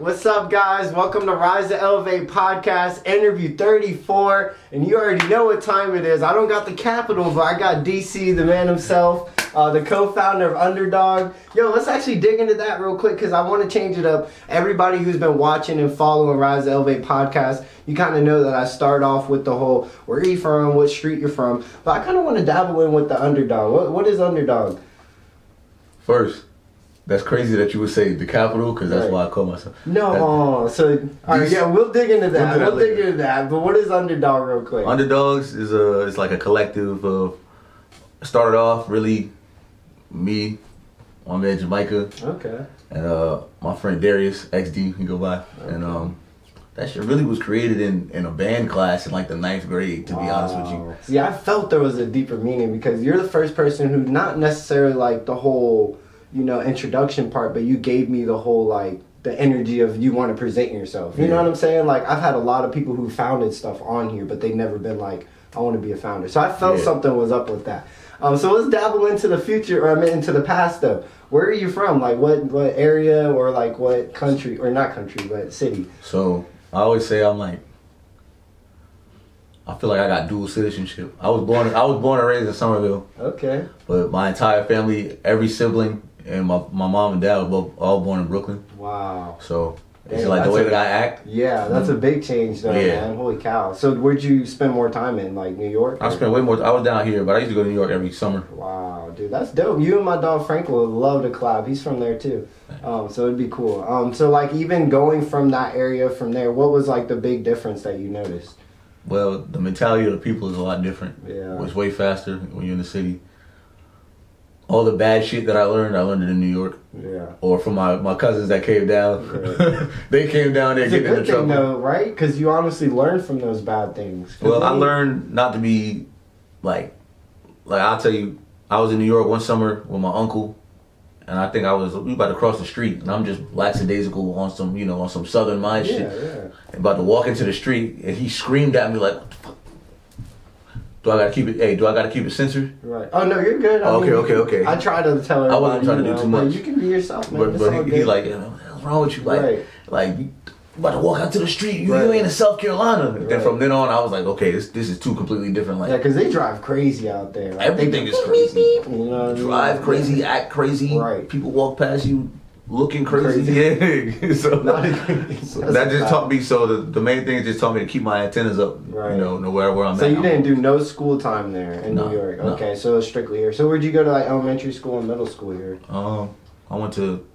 What's up, guys? Welcome to Rise to Elevate podcast, interview 34. And you already know what time it is. I don't got the capital, but I got DC, the man himself, uh, the co founder of Underdog. Yo, let's actually dig into that real quick because I want to change it up. Everybody who's been watching and following Rise to Elevate podcast, you kind of know that I start off with the whole where are you from, what street you're from. But I kind of want to dabble in with the Underdog. What, what is Underdog? First, that's crazy that you would say the capital because that's Right. why I call myself. No, so all right, yeah, we'll dig into that. We'll that We'll dig into that. But what is Underdog, real quick? Underdogs is a it's like a collective of started off really me, my man Jamaica, okay. and uh my friend Darius XD he go by, and um that shit really was created in in a band class in like the ninth grade. To be honest with you, See, I felt there was a deeper meaning because you're the first person who not necessarily like the whole, you know, introduction part, but you gave me the whole like the energy of you want to present yourself. You know what I'm saying? Like I've had a lot of people who founded stuff on here, but they've never been like, I want to be a founder. So I felt Yeah. something was up with that. Um, so let's dabble into the future, or I mean into the past though. Where are you from? Like what what area or like what country or not country but city? so I always say I'm like. I feel like I got dual citizenship. I was born. I was born and raised in Summerville, Okay. But my entire family, every sibling, and my, my mom and dad were both all born in Brooklyn. Wow. So it's Damn, like the way a- that I act. Yeah, that's a big change though, Yeah. man. Holy cow. So where'd you spend more time in? Like New York? I spent way more. I was down here, but I used to go to New York every summer. Wow, dude, that's dope. You and my dog Frank would love to collab. He's from there too. Um, so it'd be cool. Um, so like even going from that area from there, what was like the big difference that you noticed? Well, the mentality of the people is a lot different. Yeah. It's way faster when you're in the city. All the bad shit that I learned, I learned it in New York, Yeah. or from my, my cousins that came down. Right. they came down there It's a getting into good thing trouble. though, right? Because you honestly learn from those bad things. Well, I learned not to be like, like I'll tell you, I was in New York one summer with my uncle, and I think I was we about to cross the street, and I'm just lackadaisical on some, you know, on some southern mind Yeah, shit. yeah. About to walk into the street, and he screamed at me like, "What the fuck? Do I gotta keep it? Hey, do I gotta keep it censored?" Right. Oh no, you're good. Oh, I Okay, mean, okay, okay. I try to tell everybody. I wasn't trying to do know, too much. You can be yourself, man. But, but he, he's like, "Yeah, what's wrong with you? Like, Right. like you about to walk out to the street. You, Right. you ain't in South Carolina." And Then from then on, I was like, "Okay, this this is two completely different. Like, yeah, because they drive crazy out there. Like, Everything is crazy. You know what I mean? drive crazy, act crazy. Right. People walk past you looking crazy. Yeah. so, so that just taught me. So the, the main thing is just taught me to keep my antennas up. Right. You know, know where where I'm So at. So you didn't do no school time there in No, New York. no. Okay, so strictly here. So where'd you go to like elementary school and middle school here? Um, I went to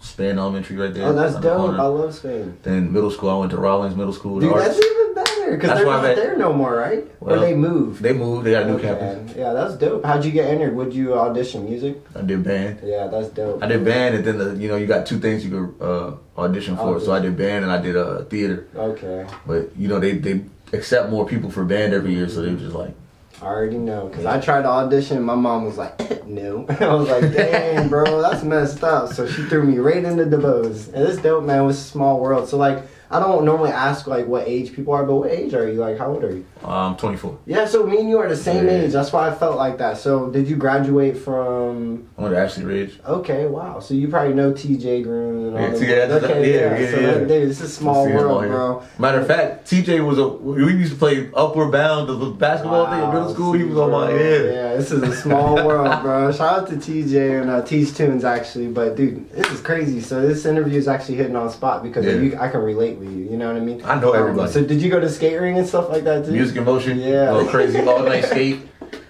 Spann Elementary right there. oh, that's on the dope. I love Spann. Then middle school, I went to Rollings Middle School. Dude, that's even better because they're not there no more, right? or Well, they moved. They moved. They got a new Okay. campus. Yeah, that's dope. How'd you get entered? Would you audition music? I did band. Yeah, that's dope. I did band, and then the, you know you got two things you could uh, audition for. So I did band, and I did uh, theater. Okay, But you know they they accept more people for band every year, so they were just like. I already know because I tried to audition. My mom was like, "No." I was like, "Damn, bro, that's messed up." So she threw me right into the bows. And it's dope, man. Was a small world. So like, I don't normally ask like what age people are, but what age are you? Like, how old are you? I'm 24. Yeah, so me and you are the same Yeah. age. That's why I felt like that. So did you graduate from? I went to Ashley Ridge. Okay, wow. So you probably know T.J. Groom and all Yeah, them. T- yeah, okay, yeah, yeah, so yeah. that- dude, this is a small world, bro. Matter of fact, TJ was a. We used to play Upward Bound, the basketball thing in middle school. He was on my head. Yeah, this is a small world, bro. Shout out to TJ and uh, Teach Tunes actually, but dude, this is crazy. So this interview is actually hitting on spot because Yeah. you, I can relate with you. You know what I mean? I know everybody. Um, so did you go to skate ring and stuff like that too? Music in motion. Yeah. Little crazy all night skate.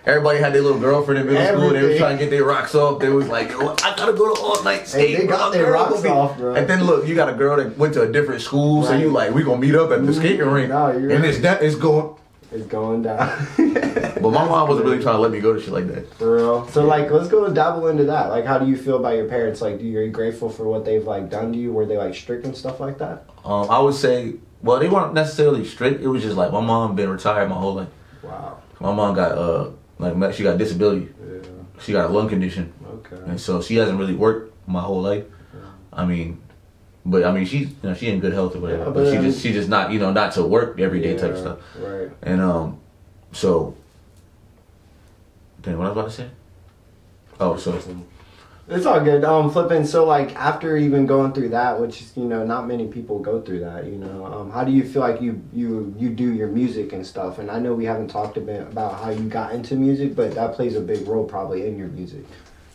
Everybody had their little girlfriend in middle school. They were trying to get their rocks off. They was like, "Yo, I gotta go to all night skate. they got their rocks be-" off, bro. And then look, you got a girl that went to a different school, so you like, we gonna meet up at the skating rink. No, you're and right. it's that it's going. It's going down. But my mom wasn't really trying to let me go to shit like that. For real. So like, let's go and dabble into that. Like, how do you feel about your parents? Like, do you are you grateful for what they've like done to you? Were they like strict and stuff like that? Um, I would say, well, they weren't necessarily strict. It was just like my mom been retired my whole life. Wow. My mom got uh like she got disability. Yeah. She got a lung condition, Okay. and so she hasn't really worked my whole life. I mean, but I mean she's you know she in good health or whatever. Yeah, but she just she just not you know not to work every day type Yeah, stuff. Right. And um, so then what I was about to say. Oh, so It's all good. Um, flipping. So, like, after even going through that, which is, you know, not many people go through that. You know, um, how do you feel like you you you do your music and stuff? And I know we haven't talked a bit about how you got into music, but that plays a big role probably in your music.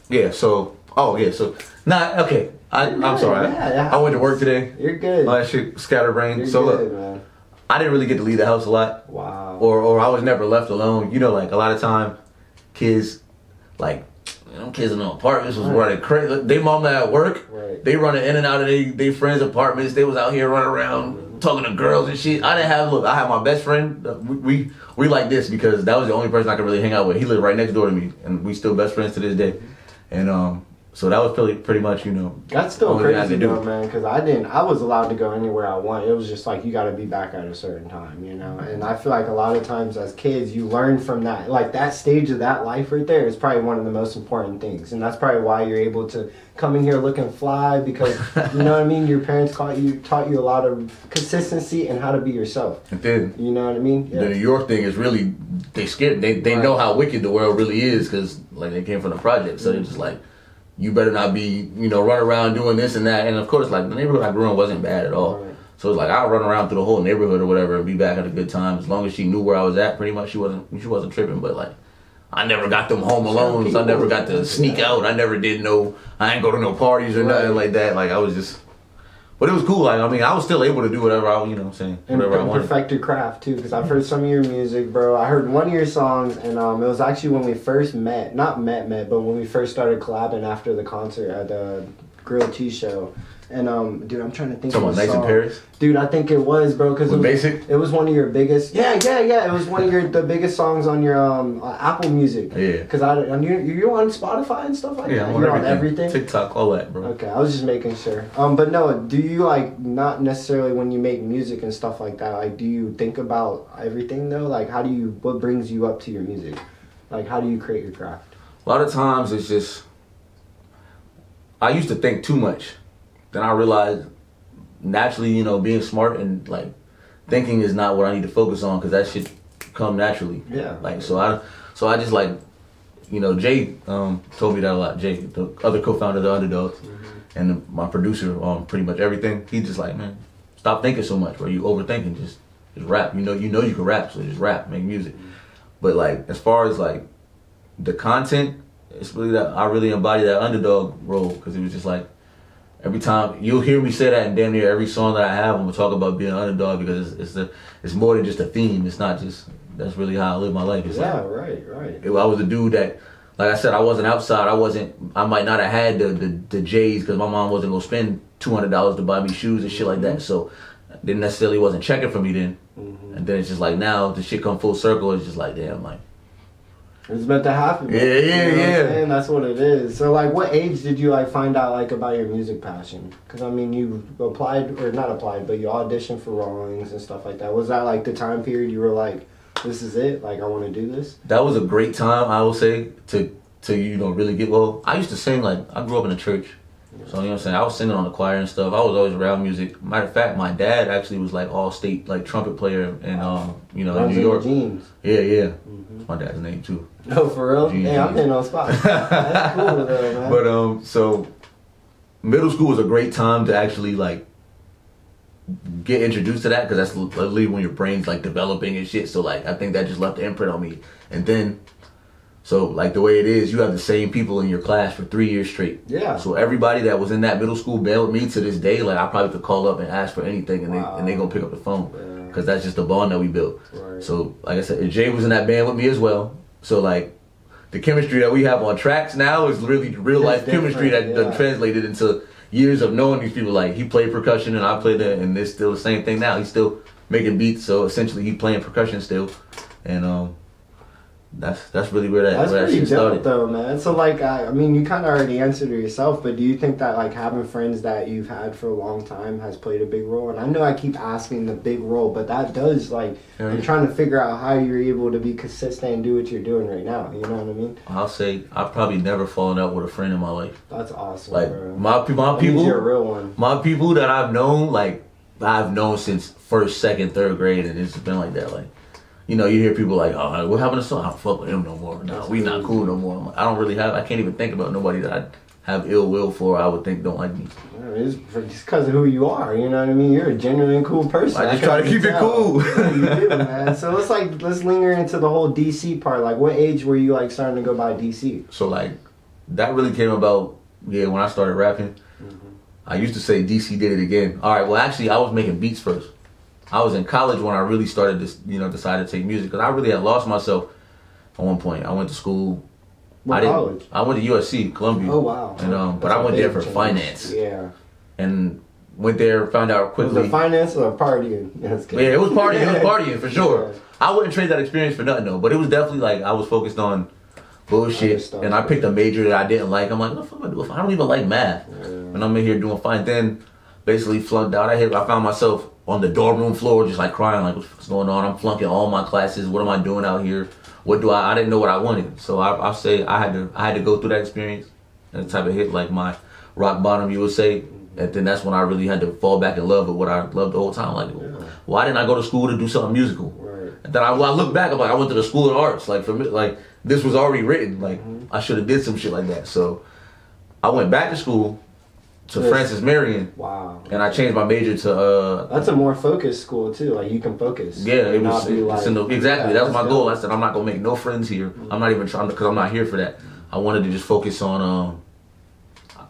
Yeah. So. Oh yeah. So. not Okay. I, You're I'm sorry. yeah, it I went to work today. You're good. All that shit scatterbrained. You're so good, look, man. I didn't really get to leave the house a lot. Wow. or or I was never left alone. You know, like a lot of time, kids, like you know, kids in the apartments was Right. running crazy. They mom at work, Right. they running in and out of they they friends' apartments. They was out here running around talking to girls and shit. I didn't have look. I had my best friend. uh, We we, we like this because that was the only person I could really hang out with. He lived right next door to me, and we still best friends to this day. And um, so that was pretty pretty much you know. That's still only thing I crazy could do. though, man. Because I didn't. I was allowed to go anywhere I want. It was just like you got to be back at a certain time, you know. And I feel like a lot of times as kids, you learn from that. Like that stage of that life right there is probably one of the most important things, and that's probably why you're able to come in here looking fly because you know what I mean. Your parents taught you taught you a lot of consistency and how to be yourself. And then You know what I mean? the New York thing is really they scared. They they know how wicked the world really is because like they came from the project, so they're just like, you better not be you know run around doing this and that. And of course, like the neighborhood I grew in wasn't bad at all. Right. So it's like I'll run around through the whole neighborhood or whatever and be back at a good time as long as she knew where I was at. Pretty much, she wasn't she wasn't tripping, but like. I never got them home alones. I never got to sneak out. I never did no. I ain't go to no parties or nothing like that. Like I was just, but it was cool. Like I mean, I was still able to do whatever I, you know, what I'm saying and, whatever I and wanted. perfect your craft too because i've heard some of your music bro i heard one of your songs and um, it was actually when we first met not met met but when we first started collabing after the concert at the grill tea show and um dude i'm trying to think of about Nights in. Paris. dude i think it was bro because it was, Basic? it was one of your biggest yeah yeah yeah it was one of your the biggest songs on your um uh, apple music Yeah. because i and you're, you're on spotify and stuff like Yeah, that I'm on you're everything. on everything TikTok, all that, bro. Okay, I was just making sure. Um, but no, do you like not necessarily when you make music and stuff like that? Like, do you think about everything though? Like, how do you? What brings you up to your music? Like, how do you create your craft? A lot of times it's just I used to think too much. Then I realized naturally, you know, being smart and like thinking is not what I need to focus on because that should come naturally. Yeah. Like so I so I just like you know Jay um, told me that a lot. Jay, the other co-founder of the Underdogs, and my producer on pretty much everything. He's just like, man, stop thinking so much, bro. You overthinking. Just just rap. You know you know you can rap, so just rap, make music. But like as far as like the content, it's really that I really embody that underdog role because it was just like every time you'll hear me say that in damn near every song that I have, I'm gonna talk about being an underdog because it's it's, the, it's more than just a theme. It's not just that's really how I live my life. It's Yeah, like right, right. if I was a dude that, like I said, I wasn't outside. I wasn't. I might not have had the the, the J's because my mom wasn't gonna spend two hundred dollars to buy me shoes and shit like that. So they necessarily wasn't checking for me then. Mhm. And then it's just like now the shit come full circle. It's just like damn, like It's meant to happen. Yeah, yeah, You know yeah. saying? That's what it is. So, like, what age did you like find out like about your music passion? Because I mean, you applied or not applied, but you auditioned for Rollings and stuff like that. Was that like the time period you were like, "This is it. Like, I want to do this." that was a great time. I will say to to you know really get well. I used to sing like I grew up in a church, so you know what I'm saying. I was singing on the choir and stuff. I was always around music. Matter of fact, my dad actually was like all state like trumpet player in um you know New in York. the genes. Yeah, yeah. Mhm. My dad's name too. No, for real. Genes, Hey, I'm in on spot. That's cool though, man. But um, so middle school was a great time to actually like get introduced to that because that's literally when your brain's like developing and shit. So like I think that just left an imprint on me. And then, so like the way it is, you have the same people in your class for three years straight. yeah. So everybody that was in that middle school bailed me to this day. Like I probably could call up and ask for anything, and Wow. they and they gonna pick up the phone Yeah. because that's just the bond that we built. Right. So, like I said, Jay was in that band with me as well. So, like, the chemistry that we have on tracks now is really real It's life chemistry that, yeah. translated into years of knowing these people. Like, he played percussion and I played that, and it's still the same thing now. He's still making beats, so essentially, he playing percussion still, and um, that's that's really where that That's where that pretty dope, started. though, man. So, like, I, I mean, you kind of already answered it yourself, but do you think that, like, having friends that you've had for a long time has played a big role? And I know I keep asking the big role, but that does, like, Yeah. I'm trying to figure out how you're able to be consistent and do what you're doing right now. You know what I mean? I'll say I've probably never fallen out with a friend in my life. That's awesome, Like bro. my my That people, you're a real one. my people that I've known, like I've known since first, second, third grade, and it's been like that. Like, you know, you hear people like, "Oh, we're having a song. I don't fuck with him no more. No, we not cool no more." Like, I don't really have. I can't even think about nobody that I have ill will for, I would think don't like me. It's just because of who you are, you know what I mean? You're a genuine cool person. I just can try to keep it cool. Yeah, you do, man. So let's like let's linger into the whole DC part. Like, what age were you like starting to go by DC? So like that really came about yeah when I started rapping. Mm-hmm. I used to say DC did it again. All right, well actually I was making beats first. I was in college when I really started to you know decided to take music because I really had lost myself at one point. I went to school. What I didn't. college? I went to USC Columbia. Oh wow. And um, but I went there for change. finance Yeah. and went there found out Was quickly. it finance or partying? That's good. Yeah, it was partying. It was partying for sure. Yeah. I wouldn't trade that experience for nothing though. But it was definitely like I was focused on bullshit, and I picked a major that I didn't like. I'm like, what the fuck am I doing? I don't even like math, Yeah. and I'm in here doing fine. Then basically flunked out. I hit. I found myself on the dorm room floor, just like crying, like what's going on? I'm flunking all my classes. What am I doing out here? What do I? I didn't know what I wanted, so I, I say I had to. I had to go through that experience, and the type of hit like my rock bottom, you would say. And then that's when I really had to fall back in love with what I loved the whole time. Like, Yeah. why didn't I go to school to do something musical? Right. And then I, I look back, I'm like, I went to the school of arts. Like for me, like this was already written. Like Mm-hmm. I should have did some shit like that. So I went back to school to Yes. Francis Marion, Wow. and I changed my major to uh. That's a more focused school too. Like you can focus. Yeah, it was not be it's in the, exactly. Yeah, that was my goal. dope. I said I'm not gonna make no friends here. I'm not even trying because I'm not here for that. I wanted to just focus on um.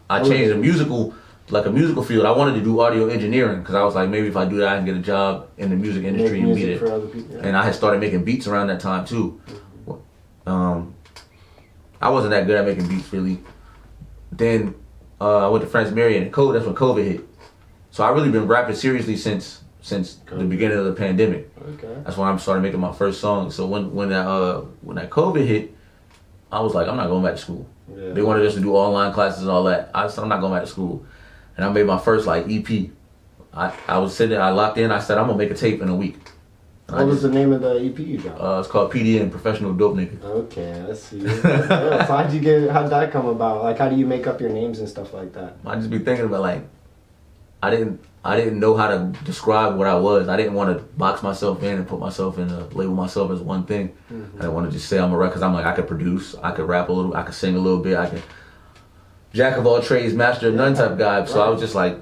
I Oh, changed the musical, like a musical field. I wanted to do audio engineering because I was like, maybe if I do that, I can get a job in the music Make industry and be music other people. and I had started making beats around that time too. Um, I wasn't that good at making beats really. Then uh, I went to Francis Marion and COVID. That's when COVID hit. So I really been rapping seriously since since the beginning of the pandemic. Okay. That's when I started making my first song. So when when that uh when that COVID hit, I was like, I'm not going back to school. Yeah. They wanted us to do online classes and all that. I said I'm not going back to school, and I made my first like EP. I, I was sitting, I locked in. I said I'm gonna make a tape in a week. I What was just- the name of the EP you dropped? uh, it's called PDN, Professional Dope Nigga. Okay, let's see. So how'd you get? How'd that come about? Like, how do you make up your names and stuff like that? I just be thinking about like, I didn't, I didn't know how to describe what I was. I didn't want to box myself in and put myself in a label myself as one thing. I didn't want to just say I'm a rap because I'm like I could produce, I could rap a little, I could sing a little bit, I could jack of all trades, master of none type guy. So I was just like,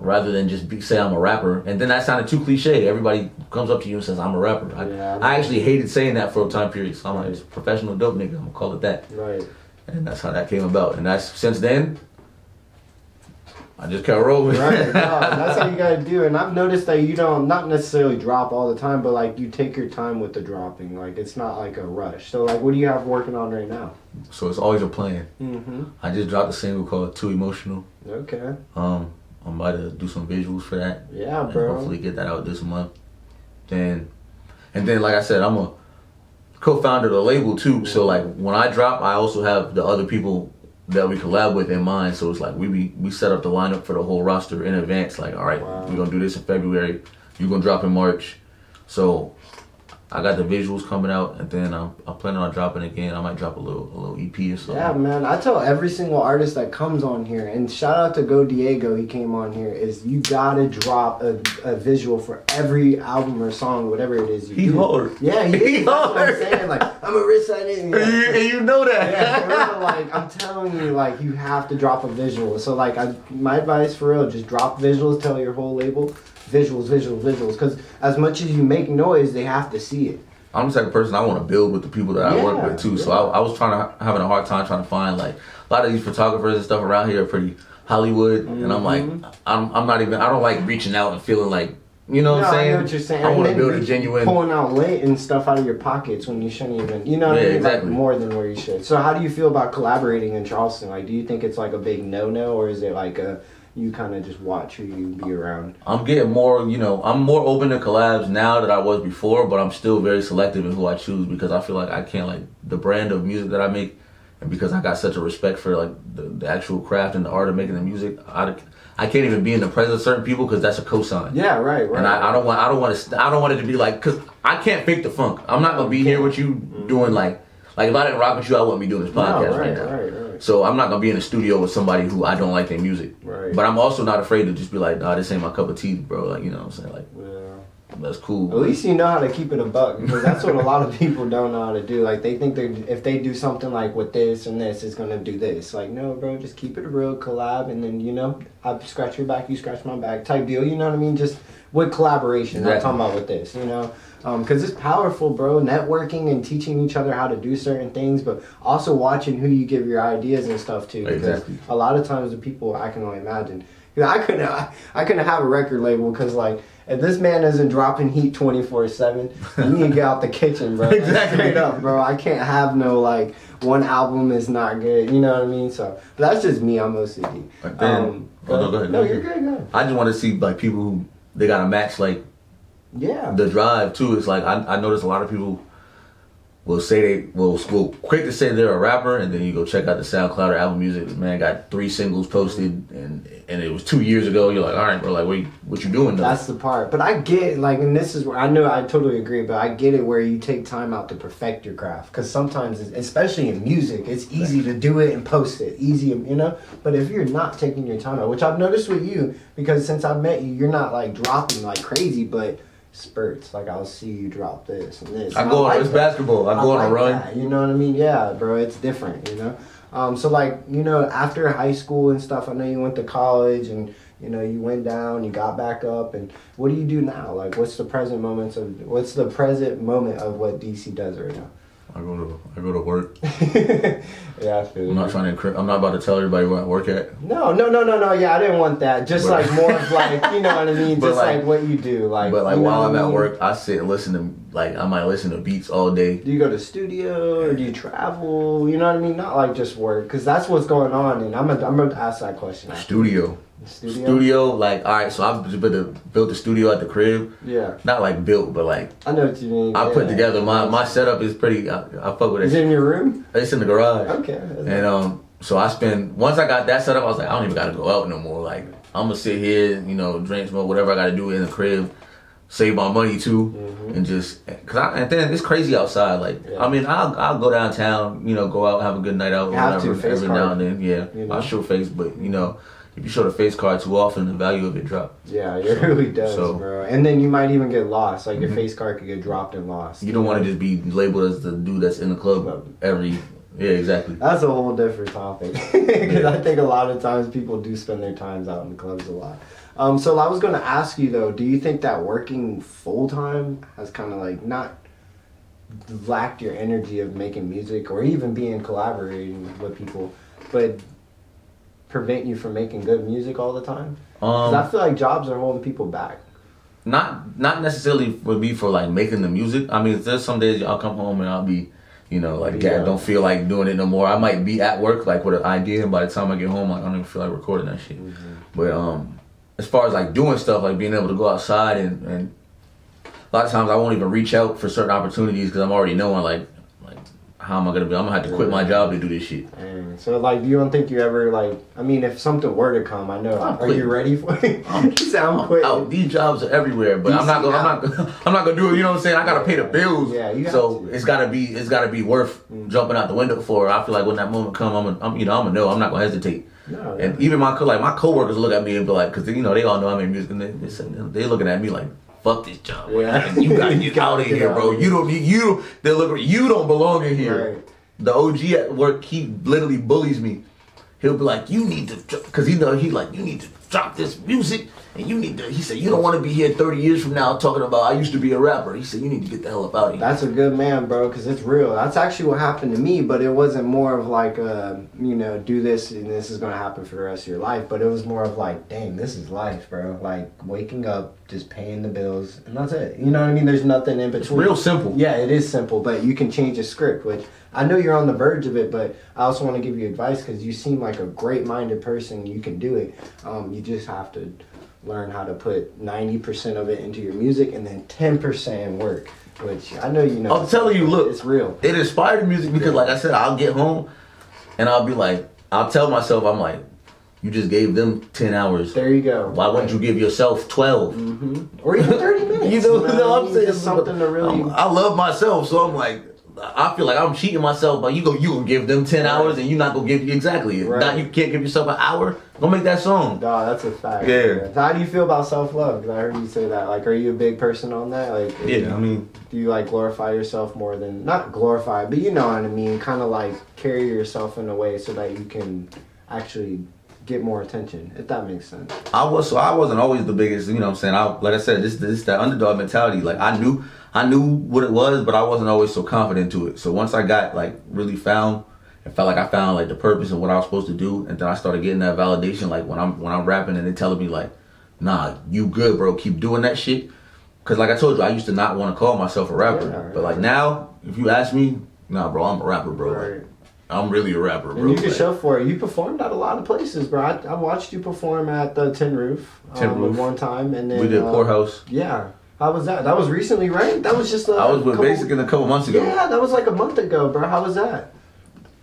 rather than just be, say I'm a rapper, and then that sounded too cliche. Everybody comes up to you and says I'm a rapper. I, Yeah, I actually hated saying that for a time period. So I'm like, it's professional dope nigga. I'm gonna call it that. Right. And that's how that came about. And that's since then, I just kept rolling. Right. No, that's how you gotta do. it. And I've noticed that you don't not necessarily drop all the time, but like you take your time with the dropping. Like it's not like a rush. So like, what do you have working on right now? so it's always a plan. Mm-hmm. I just dropped a single called Too Emotional. Okay. Um, To do some visuals for that. Yeah, bro. hopefully get that out this month. Then, and then like I said, I'm a co-founder of the label too. So like when I drop, I also have the other people that we collab with in mind. So it's like we we, we set up the lineup for the whole roster in advance. Like all right, Wow. we're gonna do this in February. You're gonna drop in March. So I got the visuals coming out, and then I'm, I'm planning on dropping again. I might drop a little a little EP or something. Yeah, man. I tell every single artist that comes on here, and shout out to Go Diego, he came on here, is you gotta drop a, a visual for every album or song, whatever it is you He do. hard. Yeah, he He is. That's what I'm saying. Like, I'm a risk that in. And you, and you know that. Yeah, real, like I'm telling you, like you have to drop a visual. So like, I, my advice for real, just drop visuals. Tell your whole label, visuals, visuals, visuals. Because as much as you make noise, they have to see it. I'm the type of person I want to build with the people that I work with too. So. I, I was trying to having a hard time trying to find like a lot of these photographers and stuff around here are pretty Hollywood, and I'm like, Mhm. I'm I'm not even I don't like reaching out and feeling like you know what I'm I saying. know what you're saying. I want to build a genuine. pulling out lint and stuff out of your pockets when you shouldn't even. You know what Yeah, I mean? exactly. Like more than where you should. So how do you feel about collaborating in Charleston? Like, do you think it's like a big no-no, or is it like a you kind of just watch who you be around? I'm getting more, you know, I'm more open to collabs now that I was before, but I'm still very selective in who I choose because I feel like I can't like the brand of music that I make, and because I got such a respect for like the, the actual craft and the art of making the music, I, I can't even be in the presence of certain people because that's a cosign. Yeah, right, right. And I, I don't want I don't want to I don't want it to be like because I can't fake the funk. I'm not gonna be here with you doing like like if I didn't rock with you, I wouldn't be doing this no, podcast right, right now. right, right. So I'm not gonna be in the studio with somebody who I don't like their music. Right. But I'm also not afraid to just be like, nah, this ain't my cup of tea, bro. Like you know what I'm saying? Like Yeah. that's cool. At least you know how to keep it a buck because that's what a lot of people don't know how to do. Like they think they if they do something like with this and this, it's gonna do this. Like no, bro, just keep it a real collab, and then you know I scratch your back, you scratch my back, type deal. You know what I mean? Just with collaboration. I'm talking about with this. You know. Um, because it's powerful, bro. Networking and teaching each other how to do certain things, but also watching who you give your ideas and stuff to. Because Exactly. a lot of times the people I can only imagine. I couldn't. I, I couldn't have a record label because like if this man isn't dropping heat twenty four seven, you need to get out the kitchen, bro. Exactly. Straight up, bro. I can't have no like one album is not good. You know what I mean? So but that's just me. I'm OCD. Then- um, oh, no, go ahead. No, you're good. Go. I just want to see like people who they got to match like Yeah. the drive too. It's like I, I notice a lot of people will say they will will quick to say they're a rapper, and then you go check out the SoundCloud or Apple Music. Man got three singles posted, and and it was two years ago. You're like, all right, bro, like what you, what you doing though? That's the part. But I get like, and this is where I know I totally agree. But I get it where you take time out to perfect your craft because sometimes, especially in music, it's easy to do it and post it, easy, you know. But if you're not taking your time out, which I've noticed with you, because since I've met you, you're not like dropping like crazy, but spurts. Like I'll see you drop this and this. I go on like it's that. basketball. I go on a like run. that, you know what I mean? Yeah, bro, it's different, you know. Um, so like, you know, after high school and stuff, I know you went to college and you know you went down, you got back up, and what do you do now? Like, what's the present moments of what's the present moment of what DC does right now? I go to I go to work. yeah, I feel I'm not trying to. I'm not about to tell everybody where I work at. No, no, no, no, no. Yeah, I didn't want that. Just But- like more of like, you know what I mean? Just like, like- what you do, like. but like while I'm at mean? work, I sit and listen to like I might listen to beats all day. Do you go to studio or do you travel? You know what I mean? Not like just work, because that's what's going on. And I'm gonna, I'm gonna ask that question. Studio. Studio. Studio, like all right, so just built built a studio at the crib. Yeah, Not like built, but like I know what you mean. I put together my my setup is pretty. I, I fuck with Is it. it in your room? It's in the garage. Okay. And um, so I spend once I got that set up, I was like, I don't even gotta go out no more. Like I'm gonna sit here, you know, drink, smoke, whatever I gotta do in the crib, save my money too, Mhm. and just cause I and then it's crazy outside. Like Yeah. I mean, I'll I'll go downtown, you know, go out, have a good night out, or You whatever, every now and then. Yeah, You know? I'll show face, but you know, if you show the face card too often, the value of it drops. Yeah, it So- really does, so- bro. And then you might even get lost. Like your Mhm. face card could get dropped and lost. You don't want to just be labeled as the dude that's in the club every. Yeah, exactly. That's a whole different topic. Because I think a lot of times people do spend their times out in the clubs a lot. Um, so I was going to ask you though, do you think that working full time has kind of like not lacked your energy of making music or even being collaborating with people, but prevent you from making good music all the time? Because I Um, feel like jobs are holding people back. not not necessarily for me for like making the music. I mean, there's some days I'll come home and I'll be, you know, like Yeah. yeah, don't feel like doing it no more. I might be at work like with an idea, and by the time I get home, like, I don't even feel like recording that shit. But um, as far as like doing stuff, like being able to go outside and and a lot of times I won't even reach out for certain opportunities because I'm already knowing like how am I gonna be? I'm gonna have to quit my job to do this shit. And so, like, you don't think you ever like? I mean, if something were to come, I know. I'm are quitting. you ready for it? I'm- you sound I'm quitting. out. These jobs are everywhere, but I'm not gonna. I'm not. gonna- I'm not gonna do it. You know what I'm saying? I gotta pay the bills. Yeah, you so to. it's gotta be. It's gotta be worth Mm. jumping out the window for. I feel like when that moment come, I'm. A, I'm. You know, I'm gonna know. I'm not gonna hesitate. No, And even my co- like my coworkers look at me and be like, because you know they all know I'm in music, and they they, they looking at me like, "Fuck this job. Yeah. you gotta get out of here, bro. You don't need you. They look. You don't belong in here." Right. The OG at work, he literally bullies me. He'll be like, "You need to," because he know he like, "You need to drop this music." And you need to, he said, you don't want to be here 30 years from now talking about, I used to be a rapper. He said, you need to get the hell up out of here. That's a good man, bro, because it's real. That's actually what happened to me, but it wasn't more of like, uh, you know, do this and this is going to happen for the rest of your life. But it was more of like, dang, this is life, bro. Like waking up, just paying the bills, and that's it. You know what I mean? There's nothing in It's between. real simple. Yeah, it is simple, but you can change the script, which I know you're on the verge of it, but I also want to give you advice because you seem like a great minded person. You can do it. Um, you just have to learn how to put 90% of it into your music and then 10% work, which I know you know. I'm telling you, look. It's real. It inspired music because, like I said, I'll get home and I'll be like, I'll tell myself, I'm like, you just gave them 10 hours. There you go. Why wouldn't you give yourself 12? hmm Or even 30 minutes. You know, no, I I'm saying something to really. I'm- I love myself, so I'm like, I feel like I'm cheating myself, but you go, you gonna give them ten hours, and you're not gonna give exactly. Right. Not you can't give yourself an hour. Go make that song. Nah, that's a fact. Yeah. How do you feel about self love? Because I heard you say that. Like, are you a big person on that? Like, Yeah, I mean, do you like glorify yourself more than not glorify, but you know what I mean? Kind of like carry yourself in a way so that you can actually get more attention, if that makes sense. I was so I wasn't always the biggest. You know, what I'm saying. I like I said, this this that underdog mentality. Like I knew I knew what it was, but I wasn't always so confident to it. So once I got like really found and felt like I found like the purpose and what I was supposed to do, and then I started getting that validation. Like when I'm when I'm rapping and they telling me like, Nah, you good, bro. Keep doing that shit. Cause like I told you, I used to not want to call myself a rapper, Yeah, but like now, if you ask me, nah, bro, I'm a rapper, bro. Like, I'm really a rapper, bro. And you can Like, show for it. You performed at a lot of places, bro. I, I watched you perform at the Tin Roof, Tin um, Roof. one time, and then we did uh, Pour House. Yeah, how was that? That was recently, right? That was just. a I was with couple- Basic in a couple months ago. Yeah, that was like a month ago, bro. How was that?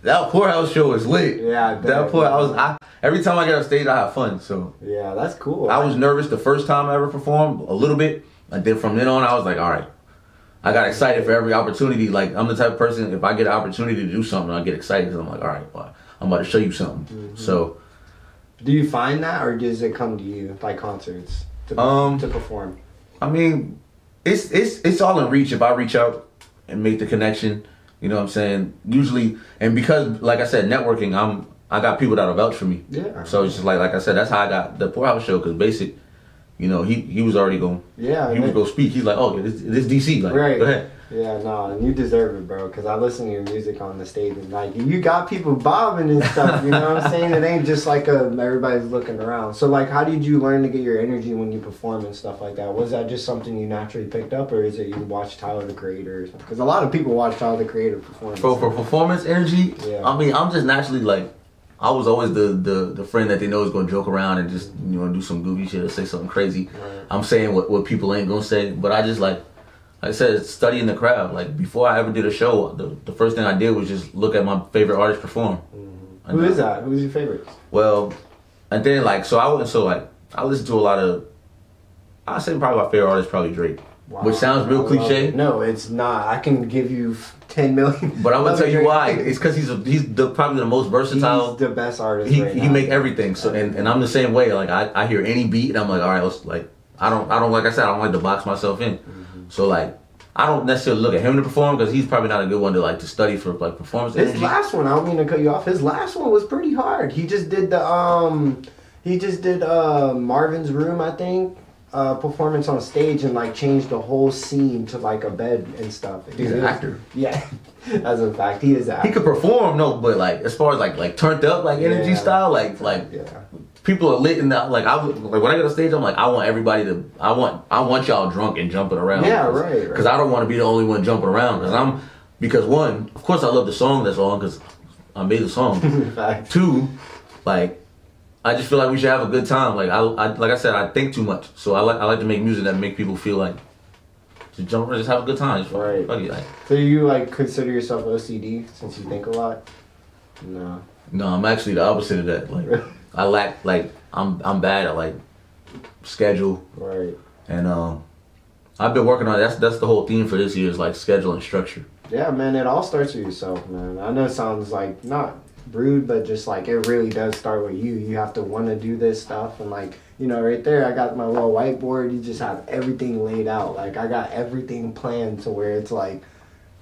That Pour House show was lit. Yeah, that poor. I was. I, every time I get on stage, I have fun. So Yeah, that's cool. I was nervous the first time I ever performed, a little bit, and then from then on, I was like, all right. I got excited for every opportunity. Like I'm the type of person, if I get an opportunity to do something, I get excited because I'm like, all right, well, I'm about to show you something. Mm-hmm. So Do you find that, or does it come to you by concerts to, Um, to perform? I mean, it's it's it's all in reach if I reach out and make the connection. You know what I'm saying? Usually, and because like I said, networking, I'm I got people that'll vouch for me. Yeah. So it's just like like I said, that's how I got the Pour House show because basic, you know, he he was already going. Yeah, He was it- go speak. He's like, oh, this, this DC. Like, Right. go ahead. Yeah, no, and you deserve it, bro. Because I listen to your music on the stage, and like you got people bobbing and stuff. You know what I'm saying? It ain't just like a everybody's looking around. So like, how did you learn to get your energy when you perform and stuff like that? Was that just something you naturally picked up, or is it you watch Tyler the Creator? Because a lot of people watch Tyler the Creator perform. For for performance energy, Yeah. I mean, I'm just naturally like. I was always the, the, the friend that they know is gonna joke around and just you know do some goofy shit or say something crazy. Right. I'm saying what, what people ain't gonna say, but I just like, like I said, studying the crowd. Like before I ever did a show, the, the first thing I did was just look at my favorite artist perform. I Who is that? Who's your favorite? Well, and then like so I went so like I listen to a lot of. I say probably my favorite artist probably Drake, Wow. which sounds real cliche. it. No, it's not. I can give you ten million. But I'm gonna tell you why. It's because he's a, he's the, probably the most versatile. He's the best artist. he right he now. make everything. So and, and I'm the same way. Like I, I hear any beat and I'm like, all right, let's like I don't I don't like I said I don't like to box myself in. Mm-hmm. So like I don't necessarily look at him to perform because he's probably not a good one to like to study for like performance His energy. last one, I don't mean to cut you off. His last one was pretty hard. He just did the um, he just did uh Marvin's Room, I think, uh performance on stage and like changed the whole scene to like a bed and stuff. He's an actor. Yeah, as a fact, he is an He could perform, no, but like as far as like like turned up like energy Yeah. style, like like Yeah, people are lit and that, like I like when I get on stage, I'm like I want everybody to I want I want y'all drunk and jumping around. Yeah, right, right. Because I don't want to be the only one jumping around. Because I'm because one, of course, I love the song that's on because I made the song. Two, like I just feel like we should have a good time. Like I, I like I said, I think too much, so I like I like to make music that make people feel like just jump, just have a good time. Just Right. like, So you like consider yourself OCD since you think a lot? No. no, I'm actually the opposite of that. Like I lack like I'm I'm bad at like schedule Right. and um I've been working on that's that's the whole theme for this year is like schedule and structure. Yeah, man, it all starts with yourself, man. I know it sounds like not rude, but just like it really does start with you. You have to want to do this stuff, and like you know, right there, I got my little whiteboard. You just have everything laid out. Like I got everything planned to where it's like,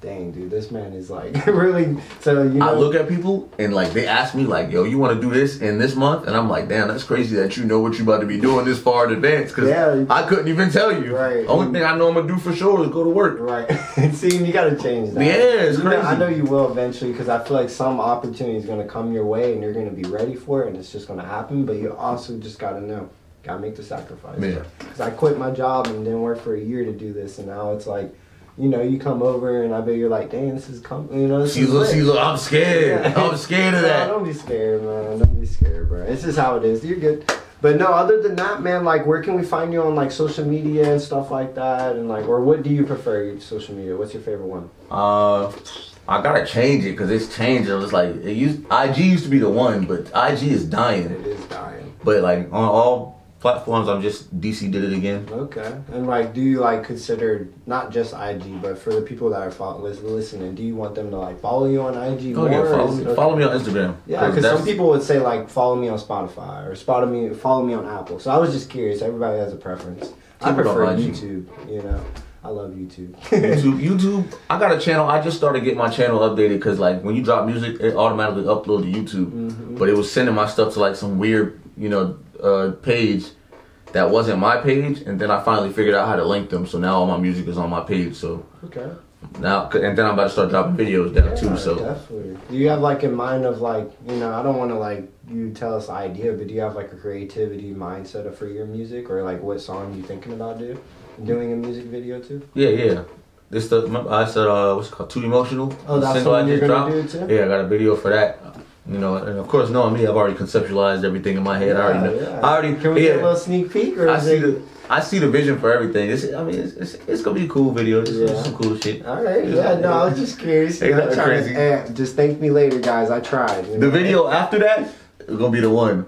dang, dude, this man is like really. So you know, I look at people and like they ask me like, "Yo, you want to do this in this month?" And I'm like, "Damn, that's crazy that you know what you about to be doing this far in advance." Because Yeah. I couldn't even tell you. Right. Only thing I know I'm gonna do for sure is go to work. Right. See, you got to change that. Yeah, it's You know, I know you will eventually because I feel like some opportunity is going to come your way and you're going to be ready for it and it's just going to happen. But you also just got to know, got to make the sacrifice. Yeah. Because I quit my job and didn't work for a year to do this, and now it's like, you know, you come over and I bet you're like, dang, this is com- you know, this is look, lit." look, I'm scared. Yeah. I'm scared of No, that. don't be scared, man. Don't be scared, bro. It's just how it is. You're good. But no, other than that, man, like, where can we find you on like social media and stuff like that, and like, or what do you prefer social media? What's your favorite one? Uh, I gotta change it because it's changed. It was like it used IG used to be the one, but IG is dying. It is dying. But like on all platforms. I'm just DC did it again. Okay. And like, do you like consider not just IG, but for the people that are follow, lis- listening, do you want them to like follow you on IG? Oh more, yeah, follow me, it- follow me on Instagram. Yeah, because some people would say like follow me on Spotify or follow me follow me on Apple. So I was just curious. Everybody has a preference. I prefer. YouTube. You know, I love YouTube. YouTube, YouTube. I got a channel. I just started getting my channel updated because like when you drop music, it automatically upload to YouTube. Mhm. But it was sending my stuff to like some weird, you know, uh, page that wasn't my page, and then I finally figured out how to link them. So now all my music is on my page. So okay. now, and then I'm about to start dropping videos down Yeah, too. So definitely. Do you have like in mind of like you know I don't want to like you tell us the idea, but do you have like a creativity mindset for your music or like what song you thinking about do doing a music video to? yeah, yeah. This the I said uh what's it called too emotional. Oh, that's Single the I one you're gonna dropped. do too. Yeah, I got a video for that. You know, and of course, knowing me, I've already conceptualized everything in my head. I already know. yeah. I already Can we yeah. get a little sneak peek or I see it? the I see the vision for everything. It's, I mean, it's, it's, it's gonna be a cool video. It's, it's Yeah. some cool shit. All right, yeah, no, I was just curious. Ain't crazy? To, eh, just thank me later, guys. I tried. you The video after that is gonna be the one.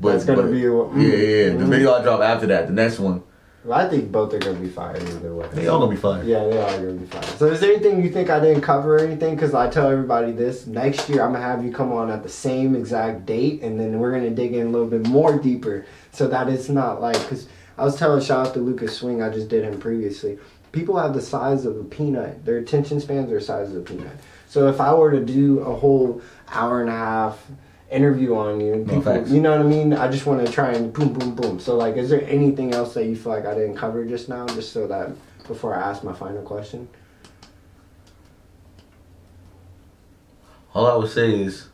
But, That's gonna but- be a- mm, yeah, yeah. The mm. video I drop after that, the next one, Well, I think both are gonna be fire either way. they all gonna be fun. Yeah, they are gonna be fine. So, is there anything you think I didn't cover or anything? Because I tell everybody this next year, I'm gonna have you come on at the same exact date, and then we're gonna dig in a little bit more deeper, so that it's not like because I was telling shout out to Lucas Swing, I just did him previously. People have the size of a peanut. Their attention spans are the size of a peanut. So if I were to do a whole hour and a half interview on you, people, you know what I mean? I just want to try and boom, boom, boom. So like, is there anything else that you feel like I didn't cover just now, just so that before I ask my final question? All I would say is,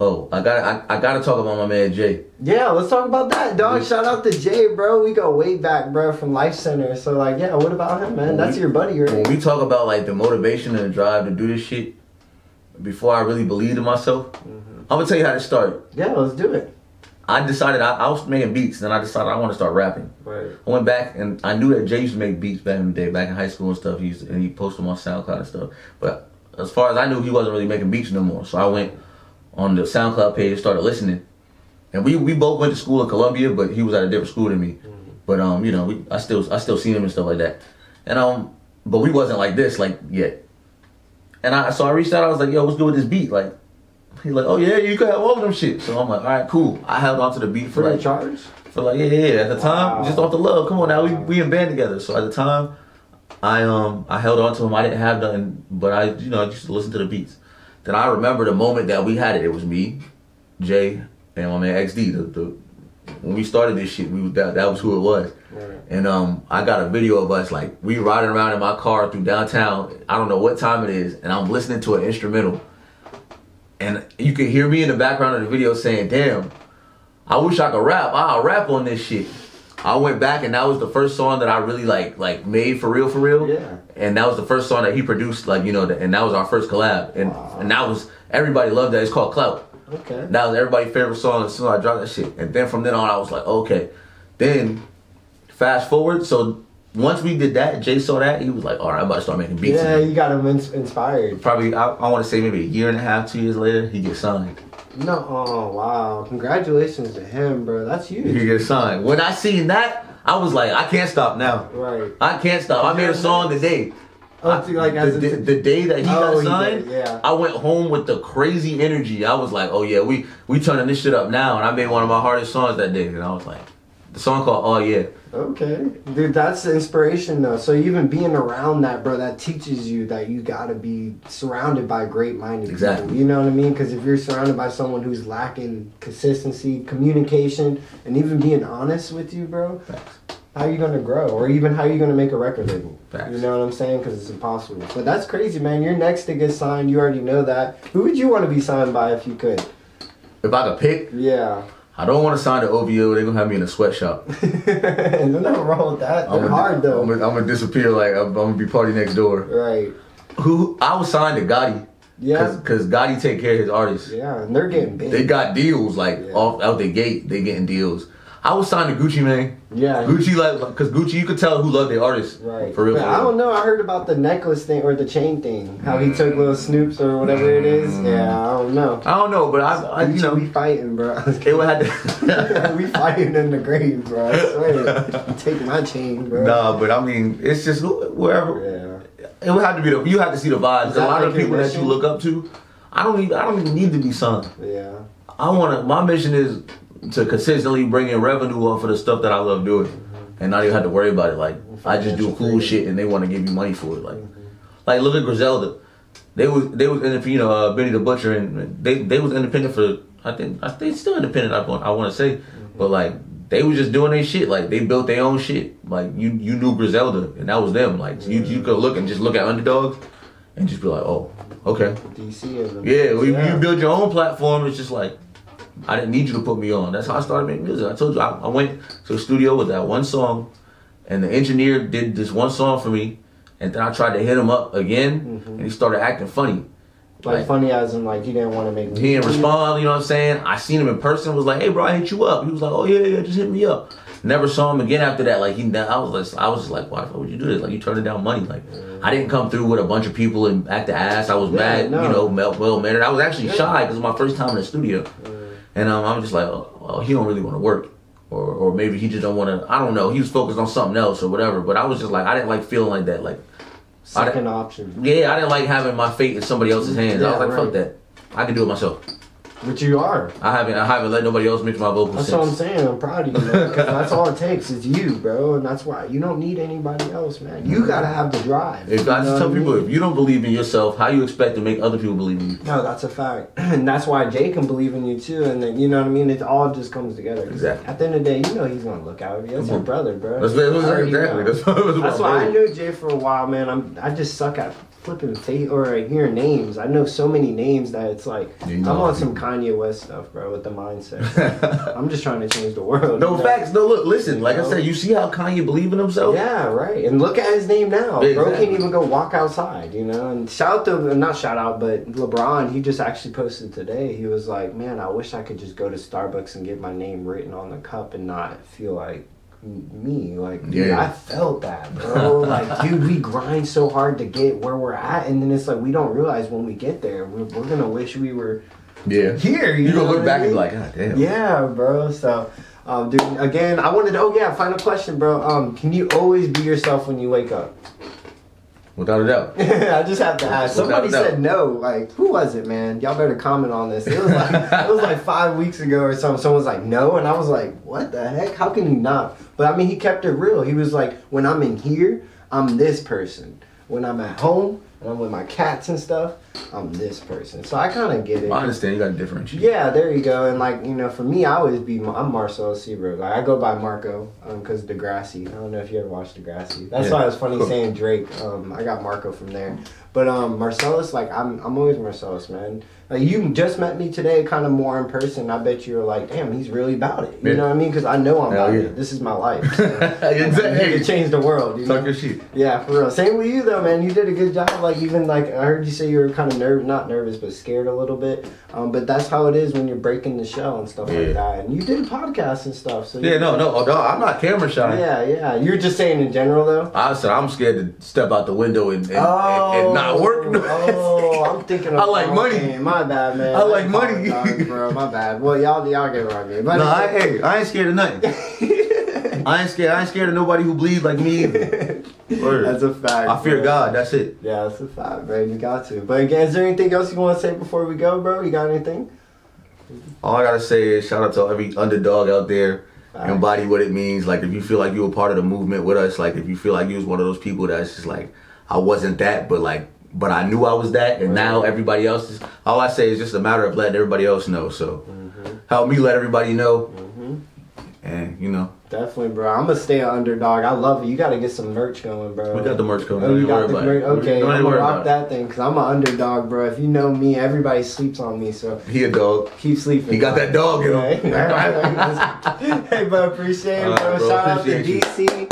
oh, I got I, I gotta talk about my man Jay. Yeah, let's talk about that, dog. Shout out to Jay, bro. We go way back, bro, from Life Center. So like, yeah, what about him, man? When That's we- your buddy, When we talk about like the motivation and the drive to do this shit, before I really believed in myself, Mhm. I'm gonna tell you how to start. Yeah, let's do it. I decided I, I was making beats, then I decided I want to start rapping. Right. I went back and I knew that Jay used to make beats back in the day, back in high school and stuff. He used to, and he posted them on SoundCloud and stuff. But as far as I knew, he wasn't really making beats no more. So I went on the SoundCloud page and started listening. And we, we both went to school in Columbia, but he was at a different school than me. But um, you know, we, I still I still seen him and stuff like that. And um, but we wasn't like this like yet. And I so I reached out. I was like, "Yo, what's good with this beat?" Like, he's like, "Oh yeah, you can have all of them shit." So I'm like, "All right, cool." I held on to the beat for like charge? for like yeah, yeah, yeah. At the time, Wow. just off the love. Come on now, we we in band together. So at the time, I um I held on to him. I didn't have nothing, but I you know I used to listen to the beats. Then I remember the moment that we had it. It was me, Jay, and my man XD. The, the when we started this shit, we was- that that was who it was. Right. And um, I got a video of us like we riding around in my car through downtown. I don't know what time it is, and I'm listening to an instrumental, and you can hear me in the background of the video saying, "Damn, I wish I could rap. I'll rap on this shit." I went back, and that was the first song that I really like like made for real, for real. Yeah. And that was the first song that he produced, like you know, and that was our first collab, and Wow. and that was everybody loved that. It's called Clout. Okay. That was everybody's favorite song as soon as I dropped that shit. And then from then on, I was like, okay. Then, fast forward. So once we did that, Jay saw that. He was like, all right, I'm about to start making beats. Yeah, again." you got him ins- inspired. Probably, I, I want to say maybe a year and a half, two years later, he gets signed. No, oh wow! Congratulations to him, bro. That's huge. He gets signed. When I seen that, I was like, I can't stop now. Right. I can't stop. I made a song today. Oh, I- like as the, the, the day that he Oh, got he signed, did, yeah. I went home with the crazy energy. I was like, oh yeah, we we turning this shit up now, and I made one of my hardest songs that day. And I was like, the song called Oh Yeah. Okay, dude, that's the inspiration though. So even being around that, bro, that teaches you that you gotta be surrounded by great-minded Exactly. people. You know what I mean? Because if you're surrounded by someone who's lacking consistency, communication, and even being honest with you, bro, Facts. How are you gonna grow? Or even how are you gonna make a record label? Facts. You know what I'm saying? Because it's impossible. But that's crazy, man. You're next to get signed. You already know that. Who would you want to be signed by if you could? If I could pick, Yeah. I don't want to sign to OVO. They're gonna have me in a sweatshop. There's nothing wrong with that. They're gonna, hard though. I'm gonna, I'm gonna disappear like I'm, I'm gonna be PartyNextDoor. right. Who I was signed to Gotti. Yeah. Cause, Cause Gotti take care of his artists. Yeah, and they're getting big. They got deals like Yeah. off out the gate. They getting deals. I was signed to Gucci Mane. Yeah. Gucci like because Gucci, you could tell who loved the artist. Right. For real. For I don't know. I heard about the necklace thing or the chain thing. How he took little Snoops or whatever it is. Mm. Yeah, I don't know. I don't know, but I, I you know, we fighting, bro. it would have to. we fighting in the grave, bro. I swear. Take my chain, bro. nah, but I mean, it's just wherever. Yeah. It would have to be the. You have to see the vibes. A lot like of people that you look up to. I don't even. I don't even need to be signed. Yeah. I want to. My mission is to consistently bring in revenue off of the stuff that I love doing, and not even have to worry about it. Like I just do cool shit, and they want to give you money for it. Like, like look at Griselda. They was they was independent. You know, uh, Benny the Butcher, and they they was independent for. I think I think still independent. I want I want to say, but like they was just doing their shit. Like they built their own shit. Like you you knew Griselda, and that was them. Like you you could look and just look at underdogs, and just be like, oh, okay. DC them. Yeah, when you build your own platform, it's just like I didn't need you to put me on. That's how I started making music. I told you I, I went to the studio with that one song, and the engineer did this one song for me, and then I tried to hit him up again, mm-hmm. and he started acting funny. Like, funny as in like you didn't want to make He didn't respond. You know what I'm saying? I seen him in person. Was like, hey, bro, I hit you up. He was like, oh yeah, yeah, just hit me up. Never saw him again after that. Like he, I was, like, I was just like, why the fuck would you do this? Like you turning down money. Like mm-hmm. I didn't come through with a bunch of people and act the ass. I was Yeah, mad, no. you know, well, well mannered. I was actually Yeah. shy because it was my first time in the studio, mm-hmm. And um, I'm just like, oh, oh, he don't really want to work. Or, or maybe he just don't want to. I don't know. He was focused on something else or whatever. But I was just like, I didn't like feeling like that. Like, Second option. yeah, I didn't like having my fate in somebody else's hands. I was Yeah, like, fuck that. I can do it myself. But you are. I haven't I haven't let nobody else mix my vocals That's what I'm saying. I'm proud of you, man. that's all it takes is you, bro. And that's why you don't need anybody else, man. You gotta have the drive. If I You know just tell people, mean? if you don't believe in yourself, how you expect to make other people believe in you? No, that's a fact, and that's why Jay can believe in you too. And then you know what I mean. It all just comes together. Exactly. At the end of the day, you know he's gonna look out for you. That's your brother, bro. That's, that's, exactly. know. That's, that's, why I knew Jay for a while, man. I'm I just suck at flipping face or hearing names. I know so many names that it's like you know I'm on some Kanye West stuff, bro, with the mindset. I'm just trying to change the world. no you know? facts. No look. Listen. Like I know? said, you see how Kanye believe in himself. Yeah, right. And look at his name now. Yeah, Bro can't even go walk outside, you know. And shout out to not shout out, but LeBron. He just actually posted today. He was like, "Man, I wish I could just go to Starbucks and get my name written on the cup and not feel like me. Like, dude, Yeah. I felt that, bro. like, dude, we grind so hard to get where we're at, and then it's like we don't realize when we get there, we're, we're gonna wish we were Yeah. here. You, You know gonna look what I back and be like, God damn. Yeah, bro. So, um, dude, again, I wanted to. Oh yeah, final question, bro. Um, can you always be yourself when you wake up? Without a doubt. I just have to ask. Somebody Without a doubt. said no. Like, who was it, man? Y'all better comment on this. It was like it was like five weeks ago or something. Someone was like no, and I was like, what the heck? How can you not? But I mean, he kept it real. He was like, when I'm in here, I'm this person. When I'm at home, and I'm with my cats and stuff, I'm this person. So I kind of get it. I understand. You got to differentiate. Yeah, there you go. And like you know, for me, I always be I'm Marcel Seabrook. Like I go by Marco because Degrassi. I don't know if you ever watched Degrassi. That's Yeah. why it was funny Cool. saying Drake. Um, I got Marco from there. But um, Marcellus, like I'm I'm always Marcellus, man. Like you just met me today, kind of more in person. I bet you were like, damn, he's really about it. You Yeah. know what I mean? Because I know I'm Hell about yeah. it. This is my life. So. exactly. to change the world. You know? Talk your shit. Yeah, for real. Same with you though, man. You did a good job. Like even like I heard you say you were kind of nervous, not nervous, but scared a little bit. Um, but that's how it is when you're breaking the shell and stuff Yeah. like that. And you did podcasts and stuff. So Yeah, no, no, oh, no, I'm not camera shy. Yeah, yeah. You're just saying in general though. I said I'm scared to step out the window and, and, and, and not work. Oh, I'm thinking. Of I like money. thing. My bad, man. I like money. bro. My bad. Well, y'all, y'all get around me. But no, I, hey, I ain't scared of nothing. I ain't scared. I ain't scared of nobody who bleeds like me. Word. That's a fact. I fear bro. God. That's it. Yeah, that's a fact, bro. You got to. But again, is there anything else you want to say before we go, bro? You got anything? All I gotta say is shout out to every underdog out there. Alright. Embody what it means. Like if you feel like you were part of the movement with us, like if you feel like you was one of those people that's just like I wasn't that, but like but I knew I was that, and Right. now everybody else is. All I say is just a matter of letting everybody else know. So help me let everybody know, Mm-hmm. and you know Definitely, bro. I'm gonna stay an underdog. I love it. You got to get some merch going, bro. we got the merch coming. Oh, you got the merch. it. Okay, Don't I'm gonna rock that thing because I'm an underdog, bro. If you know me, everybody sleeps on me, so. He a dog. keep sleeping. He got that dog in him. hey, but appreciate it, bro. right, bro. Shout out to Appreciate you. DC.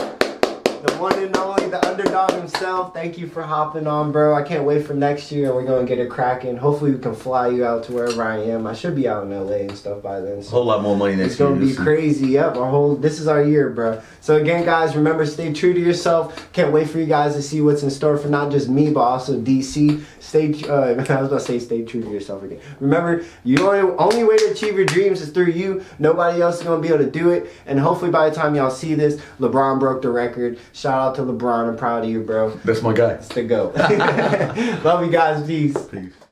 the one and only, the underdog himself. Thank you for hopping on, bro. I can't wait for next year. We're gonna get it cracking. Hopefully, we can fly you out to wherever I am. I should be out in LA and stuff by then. A whole lot more money next It's gonna be crazy. Yep, our whole this is our year, bro. So again, guys, remember stay true to yourself. Can't wait for you guys to see what's in store for not just me, but also DC. Stay. Uh, I was about to say stay true to yourself again. Remember, you only only way to achieve your dreams is through you. Nobody else is gonna be able to do it. And hopefully, by the time y'all see this, LeBron broke the record. Shout out to LeBron. Proud of you, bro. That's my guy. It's the go. Love you guys. Peace. Peace.